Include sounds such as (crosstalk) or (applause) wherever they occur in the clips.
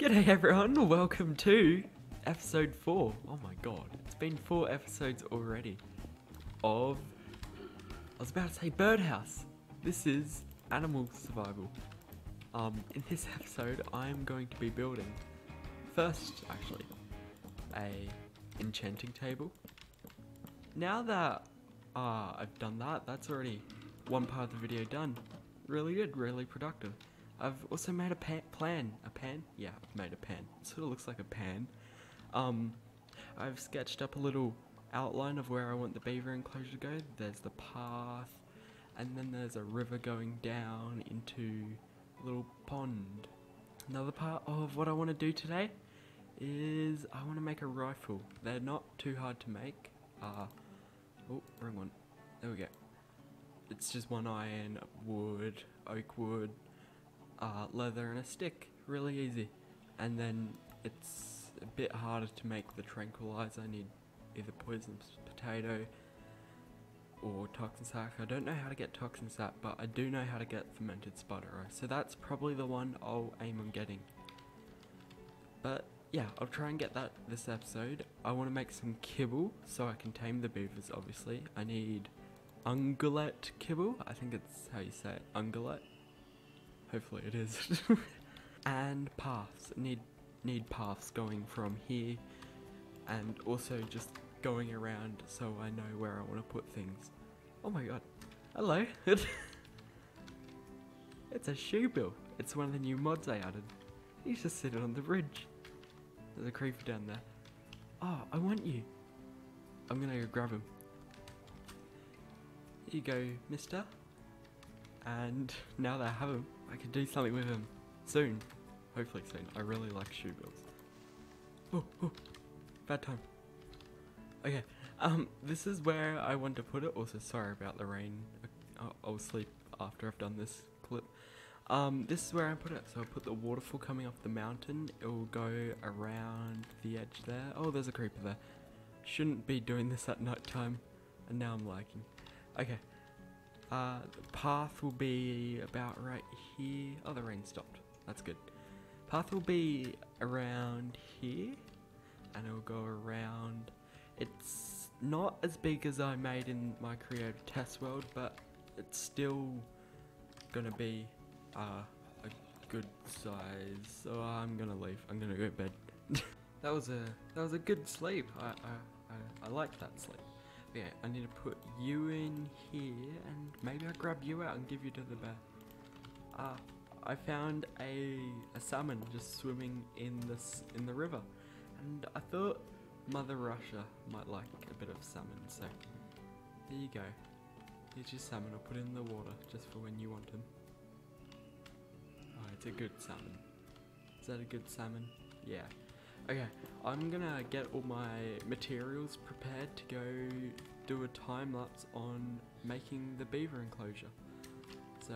G'day everyone, welcome to episode 4. Oh my god, it's been 4 episodes already of... I was about to say birdhouse. This is animal survival. Um, in this episode I'm going to be building, first actually, a enchanting table. Now that uh, I've done that, that's already one part of the video done. Really good, really productive. I've also made a pa plan. A pan? Yeah, I've made a pan. It sort of looks like a pan. Um, I've sketched up a little outline of where I want the beaver enclosure to go. There's the path, and then there's a river going down into a little pond. Another part of what I want to do today is I want to make a rifle. They're not too hard to make. Uh, oh, wrong one. There we go. It's just one iron, wood, oak wood, uh, leather and a stick. Really easy. And then it's a bit harder to make the tranquilizer. I need either poison potato or toxin sac. I don't know how to get toxin sac, but I do know how to get fermented spider eyes. So that's probably the one I'll aim on getting. But yeah, I'll try and get that this episode. I want to make some kibble so I can tame the beavers, obviously. I need ungulate kibble. I think it's how you say it, ungulate. Hopefully it is. (laughs) and paths. Need need paths going from here and also just going around so I know where I want to put things. Oh my god. Hello. (laughs) it's a shoebill. It's one of the new mods I added. He's just sitting on the bridge. There's a creeper down there. Oh, I want you. I'm gonna go grab him. Here you go, mister. And now that I have him, I can do something with him. Soon. Hopefully soon. I really like shoebills. Oh, oh. Bad time. Okay. Um, this is where I want to put it. Also, sorry about the rain. I'll, sleep after I've done this clip. Um, this is where I put it. So I'll put the waterfall coming off the mountain. It will go around the edge there. Oh, there's a creeper there. Shouldn't be doing this at night time. And now I'm liking. Okay. Uh, the path will be about right here. Oh, the rain stopped. That's good. Path will be around here. And it will go around. It's not as big as I made in my creative test world, but it's still gonna be uh, a good size. So I'm gonna leave. I'm gonna go to bed. (laughs) that was a that was a good sleep. I I I, I like that sleep. I need to put you in here, and maybe I'll grab you out and give you to the bear. Ah, I found a a salmon just swimming in this in the river, and I thought Mother Russia might like a bit of salmon. So there you go. Here's your salmon. I'll put it in the water just for when you want him. Oh, it's a good salmon. Is that a good salmon? Yeah. Okay, I'm gonna get all my materials prepared to go do a time lapse on making the beaver enclosure. So,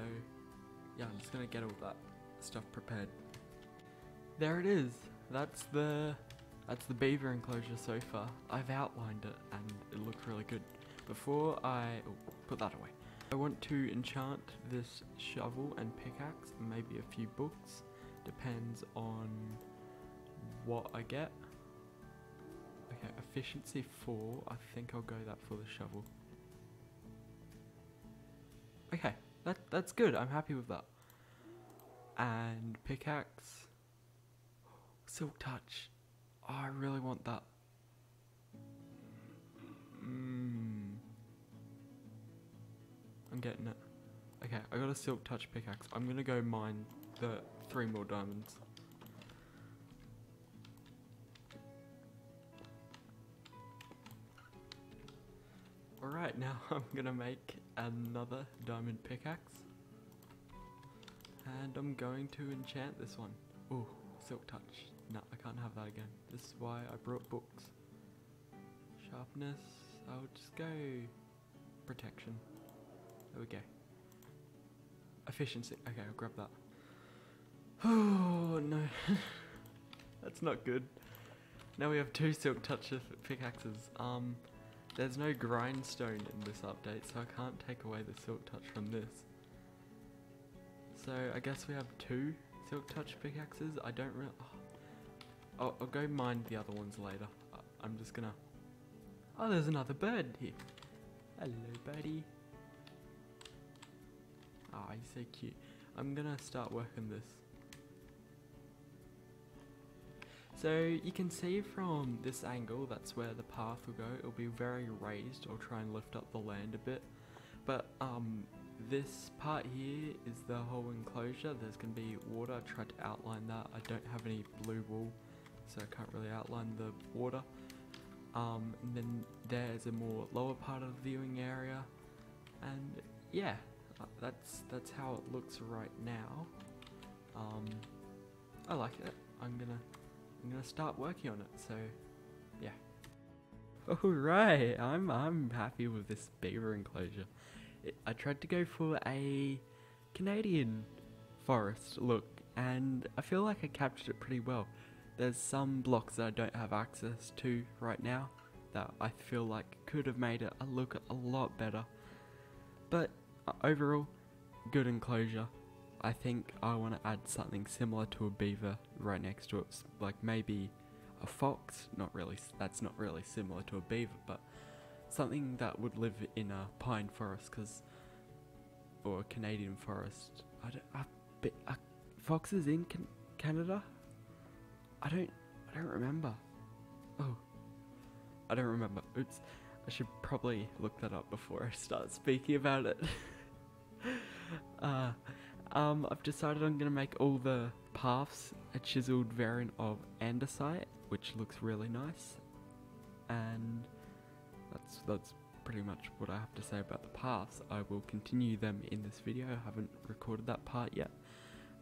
yeah, I'm just gonna get all that stuff prepared. There it is. That's the that's the beaver enclosure so far. I've outlined it and it looks really good. Before I oh, put that away, I want to enchant this shovel and pickaxe maybe a few books. Depends on what I get. Okay, efficiency 4. I think I'll go that for the shovel. Okay, that that's good. I'm happy with that. And pickaxe. Silk touch. Oh, I really want that. Mm. I'm getting it. Okay, I got a silk touch pickaxe. I'm gonna go mine the three more diamonds. Alright, now (laughs) I'm gonna make another diamond pickaxe. And I'm going to enchant this one. Oh, silk touch. No, I can't have that again. This is why I brought books. Sharpness, I'll just go protection. There we go. Efficiency. Okay, I'll grab that. (sighs) Oh no. (laughs) That's not good. Now we have two silk touch (laughs) pickaxes. Um there's no grindstone in this update, so I can't take away the silk touch from this. So I guess we have two silk touch pickaxes. I don't really. Oh, I'll, I'll go mine the other ones later. I, I'm just gonna. Oh, there's another bird here. Hello, buddy. Ah, he's so cute. I'm gonna start working this. So you can see from this angle, that's where the path will go. It'll be very raised. I'll try and lift up the land a bit. But um, this part here is the whole enclosure. There's going to be water. I tried to outline that. I don't have any blue wool, so I can't really outline the water. Um, and then there's a more lower part of the viewing area. And yeah, uh, that's that's how it looks right now. Um, I like it. I'm gonna I'm gonna start working on it. So yeah. Alright, I'm I'm happy with this beaver enclosure. It, I tried to go for a Canadian forest look, and I feel like I captured it pretty well. There's some blocks that I don't have access to right now that I feel like could have made it look a lot better. But uh, overall, good enclosure. I think I want to add something similar to a beaver right next to it, like maybe a fox. Not really. That's not really similar to a beaver, but something that would live in a pine forest, cause or a Canadian forest. I don't. I, foxes in can- Canada? I don't. I don't remember. Oh, I don't remember. Oops. I should probably look that up before I start speaking about it. (laughs) uh, um, I've decided I'm gonna make all the paths a chiseled variant of andesite, which looks really nice. And that's that's pretty much what I have to say about the paths. I will continue them in this video. I haven't recorded that part yet.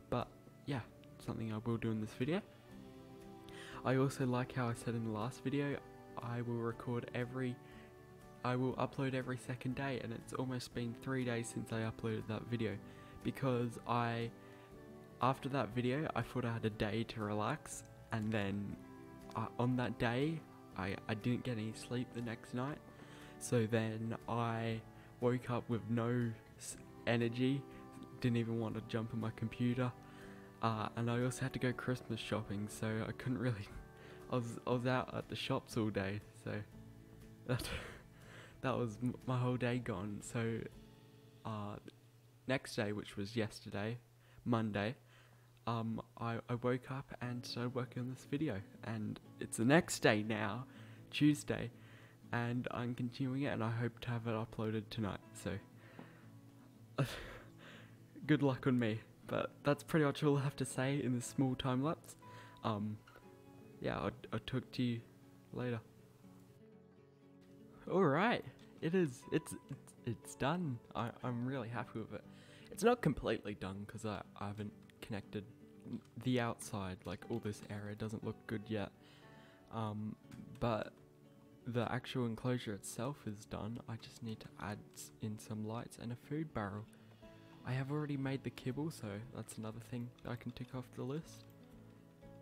But yeah, something I will do in this video. I also like how I said in the last video, I will record every I will upload every second day and it's almost been 3 days since I uploaded that video because I after that video I thought I had a day to relax and then uh, on that day I, I didn't get any sleep the next night. So then I woke up with no energy didn't even want to jump on my computer uh, and I also had to go Christmas shopping so I couldn't really (laughs) I was, I was out at the shops all day so (laughs) that that was my whole day gone. So uh, next day which was yesterday Monday um, I, I woke up and started working on this video. And it's the next day now Tuesday and I'm continuing it and I hope to have it uploaded tonight. So (laughs) good luck on me. But that's pretty much all I have to say in this small time lapse um yeah I'll, I'll talk to you later. Alright it is it's it's, it's done. I, I'm really happy with it. It's not completely done because I, I haven't connected the outside like all this area doesn't look good yet. Um but the actual enclosure itself is done. I just need to add in some lights and a food barrel. I have already made the kibble so that's another thing that I can tick off the list.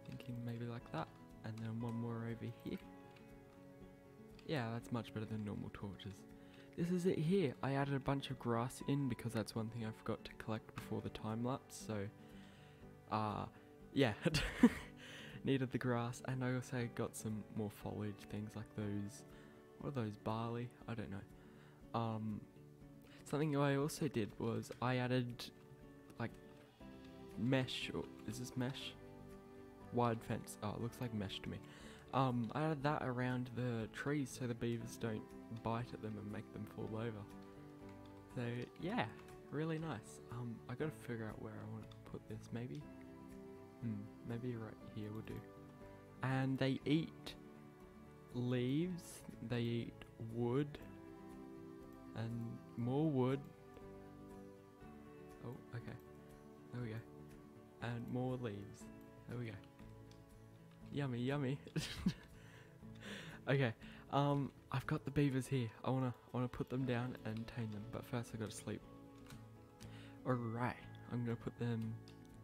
Thinking maybe like that. And then one more over here. Yeah that's much better than normal torches this is it here. I added a bunch of grass in because that's one thing I forgot to collect before the time lapse. So, uh, yeah, (laughs) needed the grass, and I also got some more foliage things like those. What are those barley? I don't know. Um, something I also did was I added like mesh. Or is this mesh? Wide fence. Oh, it looks like mesh to me. Um, I added that around the trees so the beavers don't bite at them and make them fall over. So yeah, really nice. Um, I gotta figure out where I want to put this. Maybe, hmm, maybe right here will do. And they eat leaves. They eat wood, and more wood. Oh, okay. There we go. And more leaves. There we go. Yummy, yummy. okay. Um, I've got the beavers here. I wanna, I wanna put them down and tame them, but first I gotta sleep. Alright, I'm gonna put them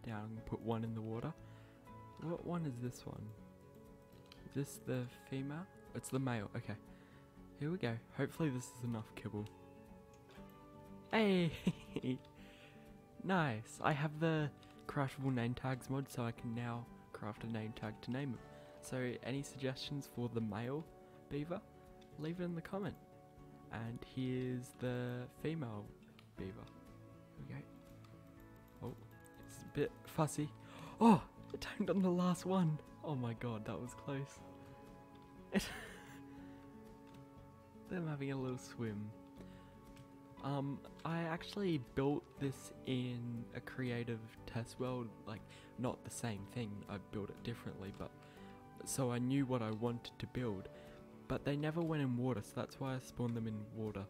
down. I'm put one in the water. What one is this one? Is this the female? It's the male. Okay. Here we go. Hopefully this is enough kibble. Hey, (laughs) nice. I have the craftable name tags mod, so I can now craft a name tag to name them. So any suggestions for the male beaver, leave it in the comment. And here's the female beaver. Okay. Oh, it's a bit fussy. Oh, it tanked on the last one. Oh my god, that was close. (laughs) Them having a little swim. Um, I actually built this in a creative test world, like not the same thing. I built it differently, but so I knew what I wanted to build. But they never went in water, so that's why I spawned them in water.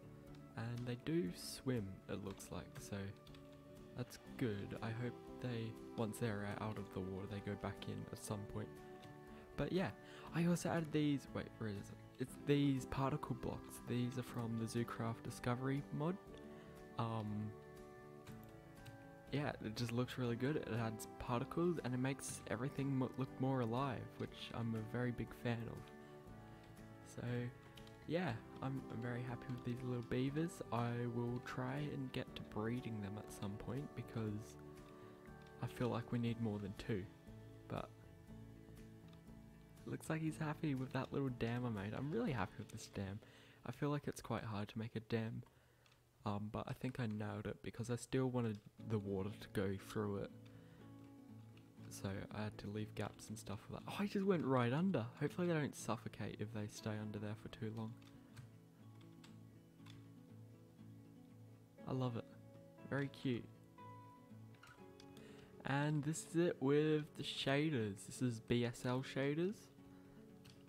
And they do swim, it looks like, so that's good. I hope they, once they're out of the water, they go back in at some point. But yeah, I also added these, wait, where is it? It's these particle blocks. These are from the Zoocraft Discovery mod. Um, yeah, it just looks really good. It adds particles and it makes everything look more alive, which I'm a very big fan of. So, yeah, I'm, I'm very happy with these little beavers. I will try and get to breeding them at some point because I feel like we need more than two. But looks like he's happy with that little dam I made. I'm really happy with this dam. I feel like it's quite hard to make a dam. Um, but I think I nailed it because I still wanted the water to go through it. So I had to leave gaps and stuff for that. Oh, I just went right under. Hopefully they don't suffocate if they stay under there for too long. I love it. Very cute. And this is it with the shaders. This is BSL shaders.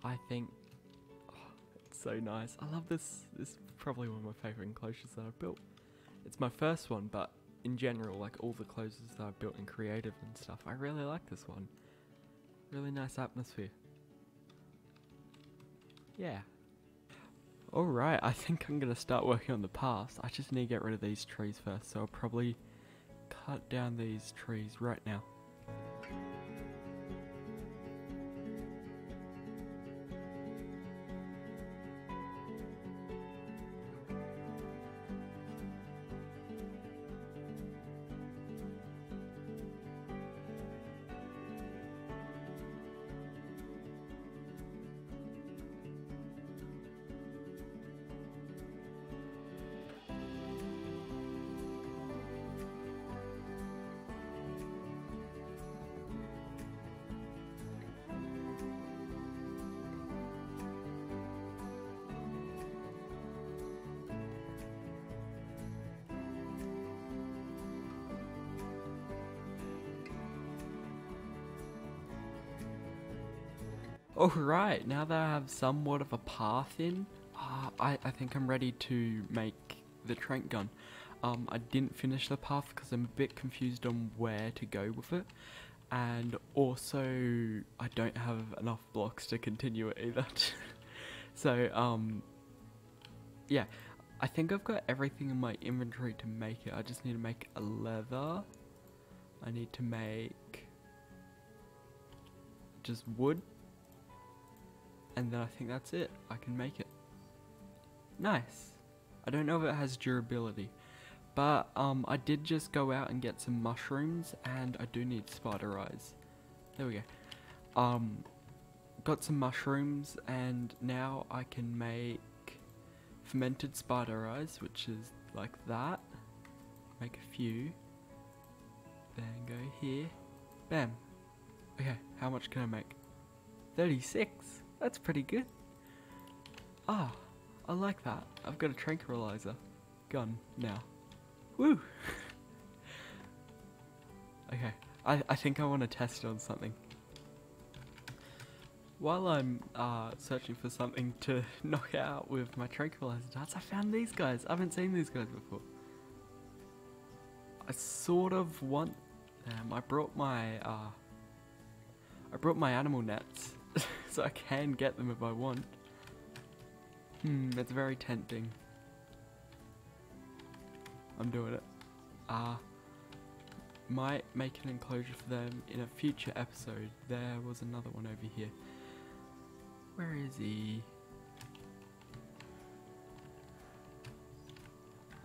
I think oh, it's so nice. I love this. This is probably one of my favorite enclosures that I've built. It's my first one, but in general, like all the closes that I've built in creative and stuff, I really like this one. Really nice atmosphere. Yeah. Alright, I think I'm going to start working on the path. I just need to get rid of these trees first, so I'll probably cut down these trees right now. Alright, now that I have somewhat of a path in, uh, I, I think I'm ready to make the trank gun. Um, I didn't finish the path because I'm a bit confused on where to go with it. And also, I don't have enough blocks to continue it either. (laughs) so, um, yeah, I think I've got everything in my inventory to make it. I just need to make a leather. I need to make just wood and then I think that's it. I can make it. Nice. I don't know if it has durability. But um, I did just go out and get some mushrooms and I do need spider eyes. There we go. Um, got some mushrooms and now I can make fermented spider eyes, which is like that. Make a few. Then go here. Bam. Okay, how much can I make? 36. That's pretty good. Ah, I like that. I've got a tranquilizer gun now. Woo! (laughs) okay, I, I think I want to test on something. While I'm uh, searching for something to (laughs) knock out with my tranquilizer darts, I found these guys. I haven't seen these guys before. I sort of want them. I brought my uh, I brought my animal nets (laughs) so I can get them if I want. Hmm, it's very tempting. I'm doing it. Ah. Uh, might make an enclosure for them in a future episode. There was another one over here. Where is he?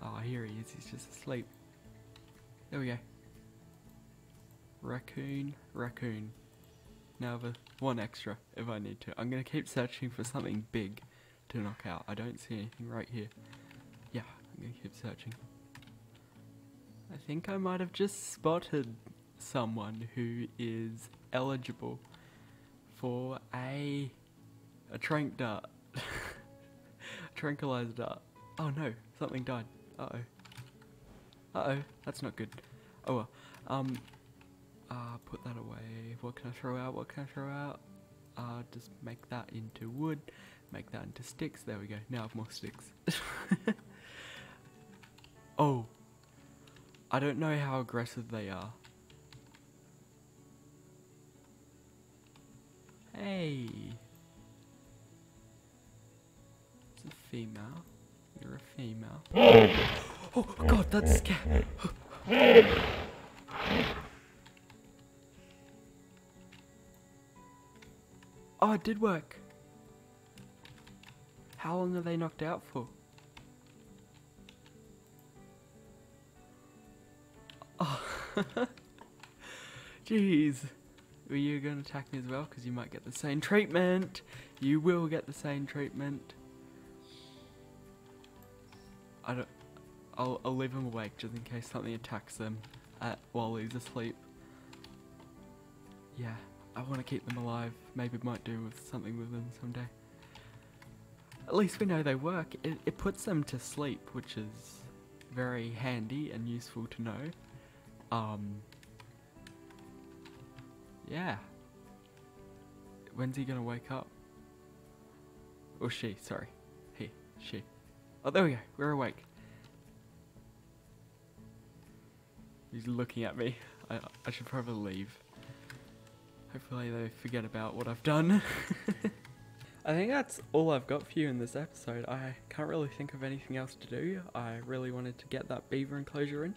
Ah, oh, here he is. He's just asleep. There we go. Raccoon, raccoon. Now have a, one extra if I need to. I'm gonna keep searching for something big to knock out. I don't see anything right here. Yeah, I'm gonna keep searching. I think I might have just spotted someone who is eligible for a a trank dart. (laughs) Tranquilizer dart. Oh no, something died. Uh oh. Uh oh, that's not good. Oh well. Um uh put that. What can I throw out? What can I throw out? Uh just make that into wood, make that into sticks. There we go. Now I have more sticks. (laughs) oh. I don't know how aggressive they are. Hey. It's a female. You're a female. (gasps) Oh god, that's scary. (gasps) (laughs) Oh, it did work. How long are they knocked out for? Oh. (laughs) Jeez. Were you going to attack me as well? Because you might get the same treatment. You will get the same treatment. I don't. I'll, I'll leave him awake just in case something attacks them at, while he's asleep. Yeah, I want to keep them alive. Maybe might do with something with them someday. At least we know they work. It, it puts them to sleep, which is very handy and useful to know. Um. Yeah. When's he gonna wake up? Or she, sorry. He, she. Oh, there we go. We're awake. He's looking at me. I, I should probably leave. Hopefully they forget about what I've done. (laughs) I think that's all I've got for you in this episode. I can't really think of anything else to do. I really wanted to get that beaver enclosure in.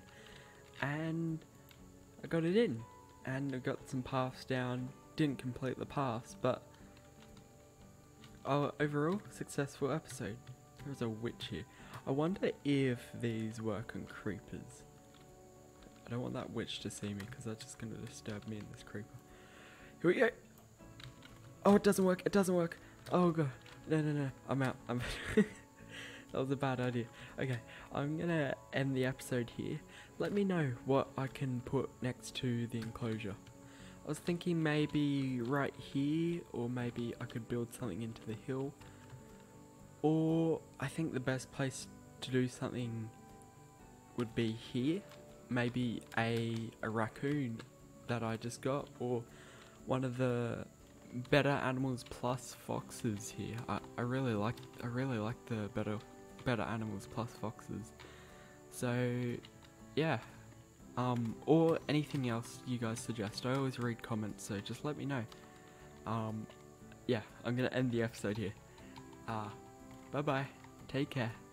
And I got it in. And I got some paths down. Didn't complete the paths, but... Oh, overall, successful episode. There's a witch here. I wonder if these work on creepers. I don't want that witch to see me because that's just going to disturb me and this creeper. Here we go. Oh, it doesn't work. It doesn't work. Oh, God. No, no, no. I'm out. I'm (laughs) that was a bad idea. Okay, I'm to end the episode here. Let me know what I can put next to the enclosure. I was thinking maybe right here, or maybe I could build something into the hill. Or I think the best place to do something would be here. Maybe a, a raccoon that I just got, or one of the better animals plus foxes here. I, I really like I really like the better better animals plus foxes. So yeah. Um or anything else you guys suggest. I always read comments, so just let me know. Um yeah, I'm gonna end the episode here. Uh Bye bye. Take care.